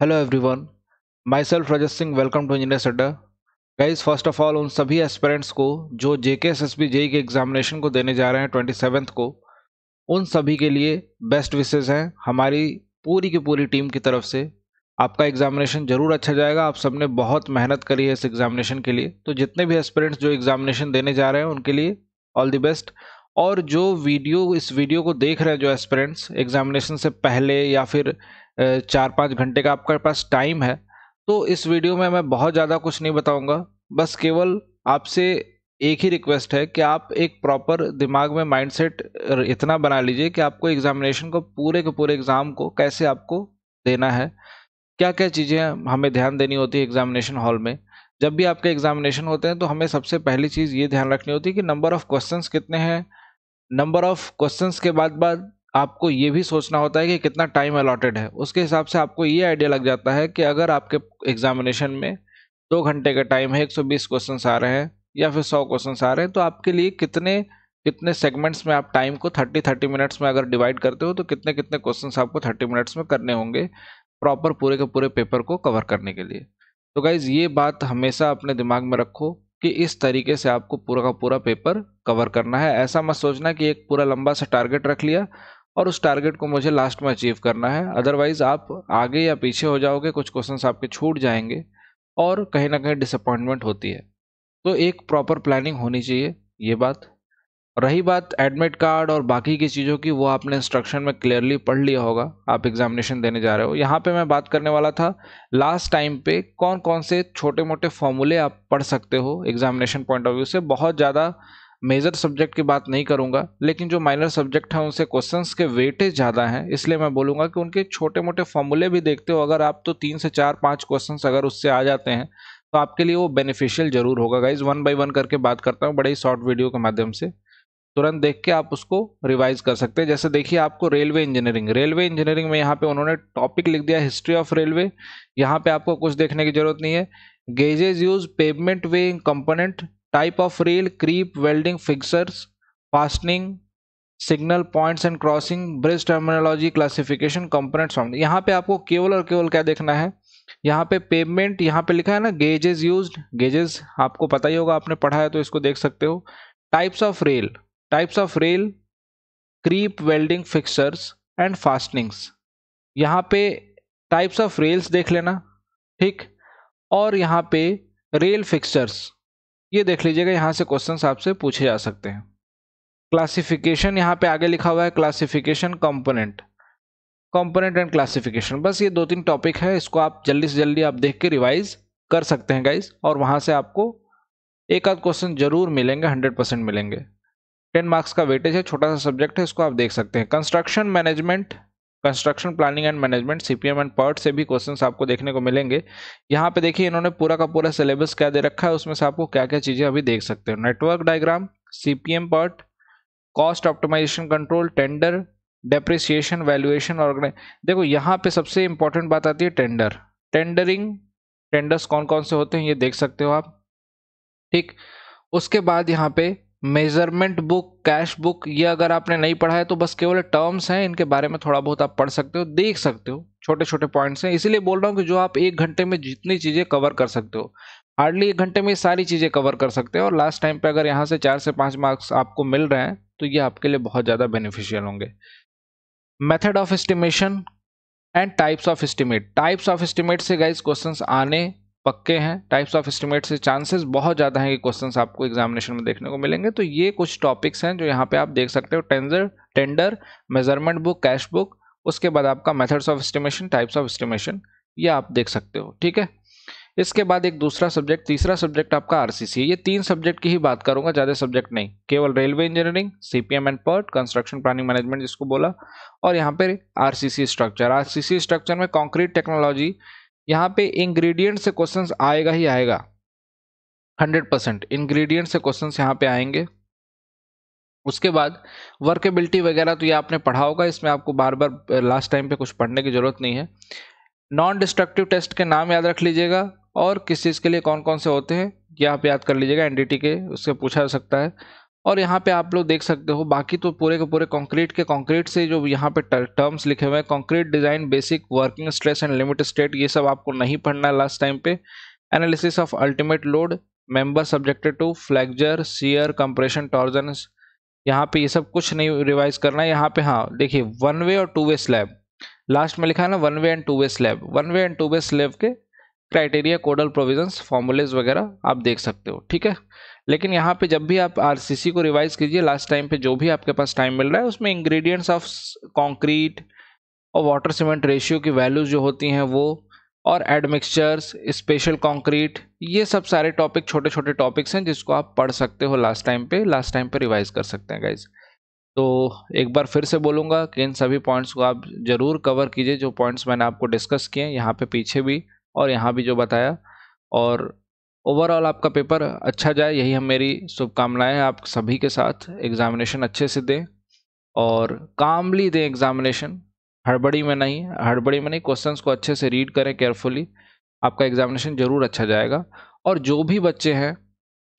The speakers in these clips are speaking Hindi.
Hello everyone myself Rajat Singh welcome to Engineer Adda guys first of all उन सभी एस्पिरेंट्स को, जो J K S S B JE के एग्जामिनेशन को देने जा रहे हैं ट्वेंटी सेवन्थ को, उन सभी के लिए बेस्ट विशेज़ हैं हमारी पूरी की पूरी टीम की तरफ़ से। आपका एग्जामिनेशन ज़रूर अच्छा जाएगा। आप सबने बहुत मेहनत करी है इस एग्जामिनेशन के लिए। तो जितने भी एस्पिरेंट्स जो एग्जामिनेशन देने जा रहे हैं, उनके लिए ऑल द बेस्ट और जो वीडियो इस वीडियो को देख रहे हैं जो एस्पिरेंट्स एग्जामिनेशन से पहले या फिर चार पाँच घंटे का आपके पास टाइम है तो इस वीडियो में मैं बहुत ज़्यादा कुछ नहीं बताऊँगा। बस केवल आपसे एक ही रिक्वेस्ट है कि आप एक प्रॉपर दिमाग में माइंडसेट इतना बना लीजिए कि आपको एग्जामिनेशन को, पूरे के पूरे एग्ज़ाम को कैसे आपको देना है। क्या क्या चीज़ें हमें ध्यान देनी होती है एग्जामिनेशन हॉल में? जब भी आपके एग्जामिनेशन होते हैं तो हमें सबसे पहली चीज़ ये ध्यान रखनी होती है कि नंबर ऑफ़ क्वेश्चंस कितने हैं। नंबर ऑफ़ क्वेश्चंस के बाद बाद आपको ये भी सोचना होता है कि कितना टाइम अलॉटेड है। उसके हिसाब से आपको ये आइडिया लग जाता है कि अगर आपके एग्जामिनेशन में दो घंटे का टाइम है 120 क्वेश्चन आ रहे हैं या फिर 100 क्वेश्चन आ रहे हैं तो आपके लिए कितने कितने सेगमेंट्स में आप टाइम को 30 30 मिनट्स में अगर डिवाइड करते हो तो कितने कितने क्वेश्चंस आपको 30 मिनट्स में करने होंगे प्रॉपर पूरे के पूरे पेपर को कवर करने के लिए। तो गाइज़ ये बात हमेशा अपने दिमाग में रखो कि इस तरीके से आपको पूरा का पूरा पेपर कवर करना है। ऐसा मत सोचना कि एक पूरा लंबा सा टारगेट रख लिया और उस टारगेट को मुझे लास्ट में अचीव करना है। अदरवाइज़ आप आगे या पीछे हो जाओगे, कुछ क्वेश्चन आपके छूट जाएँगे और कहीं ना कहीं डिसअपॉइंटमेंट होती है। तो एक प्रॉपर प्लानिंग होनी चाहिए, ये बात। रही बात एडमिट कार्ड और बाकी की चीज़ों की, वो आपने इंस्ट्रक्शन में क्लियरली पढ़ लिया होगा। आप एग्जामिनेशन देने जा रहे हो। यहाँ पे मैं बात करने वाला था लास्ट टाइम पे कौन कौन से छोटे मोटे फॉर्मूले आप पढ़ सकते हो एग्जामिनेशन पॉइंट ऑफ़ व्यू से। बहुत ज़्यादा मेजर सब्जेक्ट की बात नहीं करूँगा, लेकिन जो माइनर सब्जेक्ट है, उनसे क्वेश्चंस के वेटेज ज़्यादा हैं, इसलिए मैं बोलूँगा कि उनके छोटे मोटे फॉर्मूले भी देखते हो, अगर आप तो तीन से चार, पाँच क्वेश्चंस अगर उससे आ जाते हैं तो आपके लिए वो बेनिफिशियल ज़रूर होगा। गाइज़ वन बाई वन करके बात करता हूँ, बड़े ही शॉर्ट वीडियो के माध्यम से। तुरंत देख के आप उसको रिवाइज कर सकते हैं। जैसे देखिए, आपको रेलवे इंजीनियरिंग रेलवे इंजीनियरिंग में यहाँ पे उन्होंने टॉपिक लिख दिया हिस्ट्री ऑफ़ रेलवे यहाँ पे आपको कुछ देखने की ज़रूरत नहीं है। Gauges use permanent way component type of rail, creep, welding fixtures fastening signal points and crossing bridge terminology classification components from यहाँ पे आपको केवल और केवल क्या देखना है? यहाँ पे पेमेंट यहाँ पे लिखा है ना गेजेस यूज्ड गेजेस आपको पता ही होगा, आपने पढ़ा है तो इसको देख सकते हो। Types of rail types of rail creep welding fixtures and fastenings यहाँ पे टाइप्स ऑफ़ रेल्स देख लेना, ठीक? और यहाँ पे रेल फिक्सर्स ये देख लीजिएगा, यहाँ से क्वेश्चन आपसे पूछे जा सकते हैं। क्लासिफिकेशन यहाँ पे आगे लिखा हुआ है classification component component and classification बस ये दो तीन टॉपिक है, इसको आप जल्दी से जल्दी आप देख के रिवाइज कर सकते हैं गाइज़ और वहाँ से आपको एक आध क्वेश्चन ज़रूर मिलेंगे हंड्रेड परसेंट मिलेंगे। टेन मार्क्स का वेटेज है, छोटा सा सब्जेक्ट है, इसको आप देख सकते हैं। Construction management construction planning and management, CPM and PERT से भी क्वेश्चंस आपको देखने को मिलेंगे। यहाँ पे देखिए इन्होंने पूरा का पूरा सिलेबस क्या दे रखा है, उसमें से आपको क्या क्या चीज़ें अभी देख सकते हो। Network diagram CPM PERT cost optimisation control tender depreciation valuation organise देखो यहाँ पे सबसे इंपॉर्टेंट बात आती है टेंडर टेंडरिंग टेंडर्स कौन कौन से होते हैं ये देख सकते हो आप। ठीक, उसके बाद यहाँ पे मेज़रमेंट बुक कैश बुक ये अगर आपने नहीं पढ़ा है तो बस केवल टर्म्स हैं, इनके बारे में थोड़ा बहुत आप पढ़ सकते हो, देख सकते हो छोटे छोटे पॉइंट्स हैं। इसीलिए बोल रहा हूँ कि जो आप एक घंटे में जितनी चीज़ें कवर कर सकते हो हार्डली एक घंटे में सारी चीज़ें कवर कर सकते हो। और लास्ट टाइम पे अगर यहाँ से चार से पाँच मार्क्स आपको मिल रहे हैं तो ये आपके लिए बहुत ज़्यादा बेनिफिशियल होंगे। Method of estimation and types of estimate types of estimate से गाइज़ क्वेश्चंस आने पक्के हैं टाइप्स ऑफ़ एस्टिमेट से चांसेस बहुत ज़्यादा हैं कि क्वेश्चंस आपको एग्जामिनेशन में देखने को मिलेंगे। तो ये कुछ टॉपिक्स हैं जो यहाँ पे आप देख सकते हो tender tender measurement book cash book उसके बाद आपका methods of estimation types of estimation ये आप देख सकते हो, ठीक है? इसके बाद एक दूसरा सब्जेक्ट तीसरा सब्जेक्ट आपका आरसीसी है। ये तीन सब्जेक्ट की ही बात करूँगा, ज़्यादा सब्जेक्ट नहीं। केवल railway engineering CPM and PERT construction planning management जिसको बोला, और यहाँ पे आरसीसी स्ट्रक्चर आरसीसी स्ट्रक्चर में कॉन्क्रीट टेक्नोलॉजी यहाँ पे इंग्रेडिएंट से क्वेश्चन आएगा ही आएगा। हंड्रेड परसेंट इंग्रेडिएंट से क्वेश्चन यहाँ पे आएँगे। उसके बाद वर्केबिलिटी वगैरह तो ये आपने पढ़ा होगा, इसमें आपको बार बार लास्ट टाइम पे कुछ पढ़ने की ज़रूरत नहीं है। नॉन डिस्ट्रक्टिव टेस्ट के नाम याद रख लीजिएगा और किस चीज़ के लिए कौन कौन से होते हैं, ये आप याद कर लीजिएगा एनडीटी के, उससे पूछा जा सकता है। और यहाँ पे आप लोग देख सकते हो, बाकी तो पूरे के पूरे कंक्रीट के कंक्रीट से जो यहाँ पे टर्म्स लिखे हुए हैं concrete design basic working stress and limit state ये सब आपको नहीं पढ़ना है लास्ट टाइम पे। Analysis of ultimate load member subjected to flexure shear compression torsion यहाँ पे ये सब कुछ नहीं रिवाइज करना है, यहाँ पे हाँ देखिए वन वे और टू वे स्लैब लास्ट में लिखा है ना one way and two way slab one way and two way slab के क्राइटेरिया कोडल प्रोविजंस फॉर्मूलेज वगैरह आप देख सकते हो, ठीक है? लेकिन यहाँ पे जब भी आप आरसीसी को रिवाइज कीजिए लास्ट टाइम पे जो भी आपके पास टाइम मिल रहा है, उसमें इंग्रेडिएंट्स ऑफ़ कंक्रीट और वाटर सीमेंट रेशियो की वैल्यूज़ जो होती हैं वो और एडमिक्सचर्स स्पेशल कंक्रीट ये सब सारे टॉपिक छोटे छोटे टॉपिक्स हैं जिसको आप पढ़ सकते हो लास्ट टाइम पे लास्ट टाइम पे रिवाइज कर सकते हैं गाइज़ तो एक बार फिर से बोलूँगा कि इन सभी पॉइंट्स को आप ज़रूर कवर कीजिए, जो पॉइंट्स मैंने आपको डिस्कस किए हैं, यहाँ पे पीछे भी और यहाँ भी जो बताया और ओवरऑल आपका पेपर अच्छा जाए, यही हम मेरी शुभकामनाएँ आप सभी के साथ। एग्जामिनेशन अच्छे से दें और कामली दें एग्जामिनेशन हड़बड़ी में नहीं, हड़बड़ी में नहीं क्वेश्चंस को अच्छे से रीड करें केयरफुली आपका एग्जामिनेशन ज़रूर अच्छा जाएगा। और जो भी बच्चे हैं,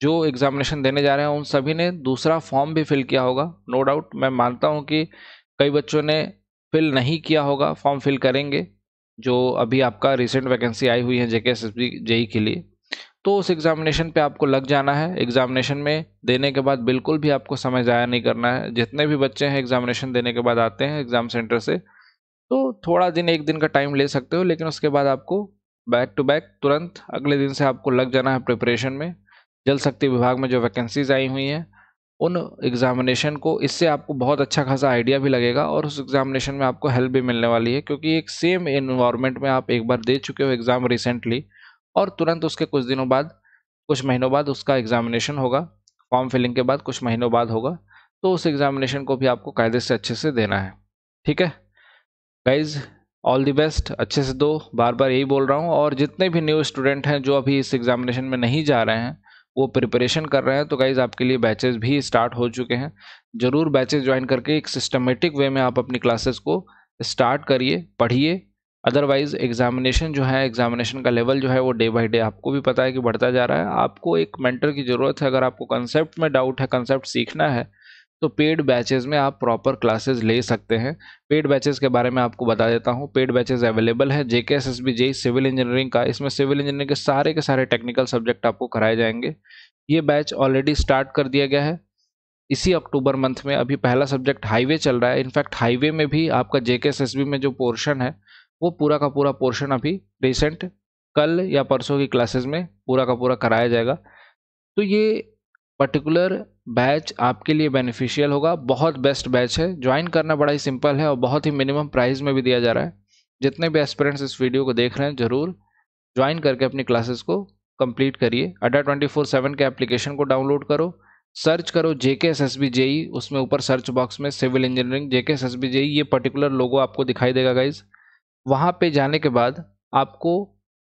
जो एग्जामिनेशन देने जा रहे हैं, उन सभी ने दूसरा फॉर्म भी फिल किया होगा। नो डाउट मैं मानता हूँ कि कई बच्चों ने फिल नहीं किया होगा फॉर्म फिल करेंगे, जो अभी आपका रिसेंट वैकेंसी आई हुई है जेके एस जेई के लिए। तो उस एग्जामिनेशन पे आपको लग जाना है। एग्जामिनेशन में देने के बाद बिल्कुल भी आपको समय ज़ाया नहीं करना है। जितने भी बच्चे हैं एग्जामिनेशन देने के बाद आते हैं एग्ज़ाम सेंटर से। तो थोड़ा दिन, एक दिन का टाइम ले सकते हो, लेकिन उसके बाद आपको बैक टू बैक तुरंत अगले दिन से आपको लग जाना है प्रिपरेशन में। जल शक्ति विभाग में जो वैकेंसीज आई हुई हैं, उन एग्जामिनेशन को इससे आपको बहुत अच्छा खासा आइडिया भी लगेगा और उस एग्जामिनेशन में आपको हेल्प भी मिलने वाली है। क्योंकि एक सेम इन्वायरमेंट में आप एक बार दे चुके हो एग्ज़ाम रिसेंटली और तुरंत उसके कुछ दिनों बाद, कुछ महीनों बाद उसका एग्जामिनेशन होगा। फॉर्म फिलिंग के बाद कुछ महीनों बाद होगा। तो उस एग्जामिनेशन को भी आपको कायदे से अच्छे से देना है। ठीक है? गाइज़ ऑल दी बेस्ट अच्छे से दो। बार बार यही बोल रहा हूँ। और जितने भी न्यू स्टूडेंट हैं जो अभी इस एग्जामिनेशन में नहीं जा रहे हैं, वो प्रिपरेशन कर रहे हैं। तो गाइज़ आपके लिए बैचेस भी स्टार्ट हो चुके हैं। ज़रूर बैचेस ज्वाइन करके एक सिस्टमेटिक वे में आप अपनी क्लासेस को स्टार्ट करिए, पढ़िए। अदरवाइज़ एग्जामिनेशन जो है एग्जामिनेशन का लेवल जो है वो डे बाई डे आपको भी पता है कि बढ़ता जा रहा है। आपको एक मेंटर की ज़रूरत है। अगर आपको कंसेप्ट में डाउट है कंसेप्ट सीखना है तो पेड बैचेस में आप प्रॉपर क्लासेस ले सकते हैं। पेड बैचेस के बारे में आपको बता देता हूँ। पेड बैचेस अवेलेबल है। JK S S B J civil engineering का। इसमें सिविल इंजीनियरिंग के सारे के सारे टेक्निकल सब्जेक्ट आपको कराए जाएँगे। ये बैच ऑलरेडी स्टार्ट कर दिया गया है। इसी अक्टूबर मंथ में अभी पहला सब्जेक्ट हाईवे चल रहा है। इनफैक्ट हाईवे में भी आपका जेके एस एस बी में जो पोर्शन है वो पूरा का पूरा पोर्शन अभी रिसेंट कल या परसों की क्लासेस में पूरा का पूरा कराया जाएगा। तो ये पर्टिकुलर बैच आपके लिए बेनिफिशियल होगा। बहुत बेस्ट बैच है। ज्वाइन करना बड़ा ही सिंपल है और बहुत ही मिनिमम प्राइस में भी दिया जा रहा है। जितने भी एस्पिरेंट्स इस वीडियो को देख रहे हैं, ज़रूर ज्वाइन करके अपनी क्लासेस को कंप्लीट करिए। अड्डा ट्वेंटी फोर सेवन के एप्लीकेशन को डाउनलोड करो। सर्च करो J K S S B JE उसमें ऊपर सर्च बॉक्स में civil engineering J K S S B JE ये पर्टिकुलर लोगो आपको दिखाई देगा गाइज़ वहाँ पे जाने के बाद आपको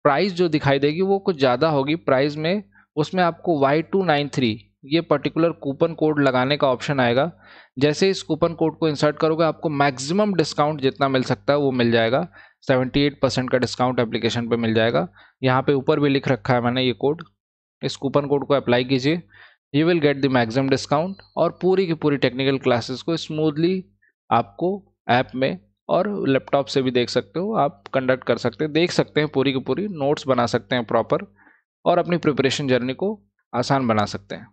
प्राइस जो दिखाई देगी वो कुछ ज़्यादा होगी। प्राइस में उसमें आपको वाई टू नाइन थ्री ये पर्टिकुलर कूपन कोड लगाने का ऑप्शन आएगा। जैसे इस कूपन कोड को इंसर्ट करोगे, आपको मैक्सिमम डिस्काउंट जितना मिल सकता है वो मिल जाएगा। 78 परसेंट का डिस्काउंट एप्लीकेशन पे मिल जाएगा। यहाँ पे ऊपर भी लिख रखा है मैंने ये कोड इस कूपन कोड को अप्लाई कीजिए। You will get the maximum discount और पूरी की पूरी टेक्निकल क्लासेस को स्मूथली आपको ऐप में और लैपटॉप से भी देख सकते हो, आप कंडक्ट कर सकते हैं, देख सकते हैं पूरी की पूरी नोट्स बना सकते हैं प्रॉपर और अपनी प्रिपरेशन जर्नी को आसान बना सकते हैं।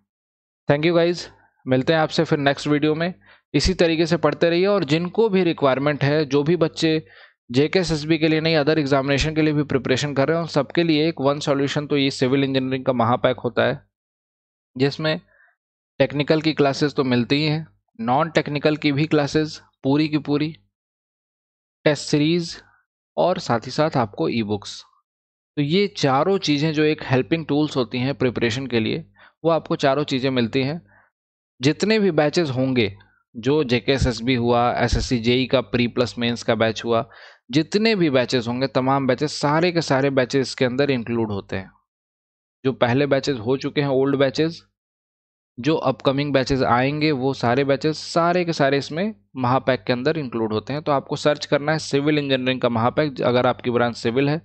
थैंक यू गाइज़ मिलते हैं आपसे फिर नेक्स्ट वीडियो में। इसी तरीके से पढ़ते रहिए और जिनको भी रिक्वायरमेंट है, जो भी बच्चे जे के एस एस बी के लिए नहीं अदर एग्जामिनेशन के लिए भी प्रिपरेशन कर रहे हैं, उन सबके लिए एक वन सॉल्यूशन तो ये सिविल इंजीनियरिंग का महापैक होता है, जिसमें टेक्निकल की क्लासेस तो मिलती ही हैं नॉन टेक्निकल की भी क्लासेस पूरी की पूरी टेस्ट सीरीज़ और साथ ही साथ आपको ई बुक्स तो ये चारों चीज़ें जो एक हेल्पिंग टूल्स होती हैं प्रिपरेशन के लिए, वो आपको चारों चीज़ें मिलती हैं। जितने भी बैचेस होंगे, जो J K S S B हुआ एस एस सी जेई का प्री प्लस मेंस का बैच हुआ, जितने भी बैचेस होंगे, तमाम बैचेस सारे के सारे बैचेस इसके अंदर इंक्लूड होते हैं। जो पहले बैचेस हो चुके हैं ओल्ड बैचेस जो अपकमिंग बैचेस आएँगे, वो सारे बैचेस सारे के सारे इसमें महापैक के अंदर इंक्लूड होते हैं। तो आपको सर्च करना है सिविल इंजीनियरिंग का महापैक, अगर आपकी ब्रांच सिविल है।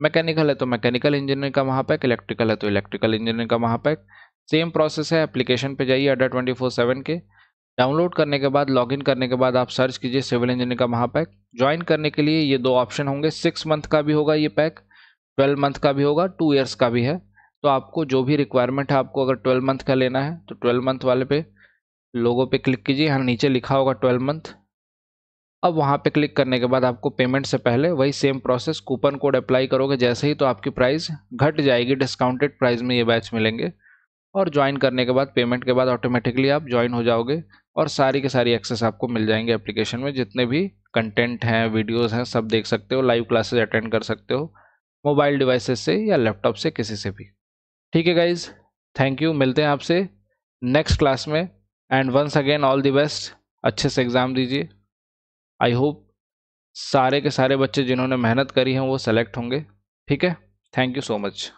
मैकेनिकल है तो मैकेनिकल इंजीनियरिंग का महापैक इलेक्ट्रिकल है तो इलेक्ट्रिकल इंजीनियरिंग का महापैक। सेम प्रोसेस है एप्लीकेशन पे जाइए अड्डा ट्वेंटी फोर सेवन के। डाउनलोड करने के बाद लॉगिन करने के बाद आप सर्च कीजिए सिविल इंजीनियरिंग का महापैक। ज्वाइन करने के लिए ये दो ऑप्शन होंगे। सिक्स मंथ का भी होगा ये पैक ट्वेल्व मंथ का भी होगा टू ईयर्स का भी है। तो आपको जो भी रिक्वायरमेंट है आपको अगर ट्वेल्व मंथ का लेना है तो ट्वेल्व मंथ वाले पे लोगो पे क्लिक कीजिए। यहाँ नीचे लिखा होगा ट्वेल्व मंथ अब वहाँ पे क्लिक करने के बाद आपको पेमेंट से पहले वही same process coupon code apply करोगे। जैसे ही तो आपकी प्राइस घट जाएगी डिस्काउंटेड प्राइस में ये बैच मिलेंगे। और ज्वाइन करने के बाद पेमेंट के बाद ऑटोमेटिकली आप ज्वाइन हो जाओगे और सारी के सारी एक्सेस आपको मिल जाएँगे एप्लीकेशन में। जितने भी कंटेंट हैं वीडियोस हैं, सब देख सकते हो लाइव क्लासेस अटेंड कर सकते हो मोबाइल डिवाइसेस से या लैपटॉप से किसी से भी। ठीक है गाइज़ थैंक यू मिलते हैं आपसे नेक्स्ट क्लास में. And once again all the best अच्छे से एग्ज़ाम दीजिए. आई होप सारे के सारे बच्चे जिन्होंने मेहनत करी है, वो सेलेक्ट होंगे. ठीक है? Thank you so much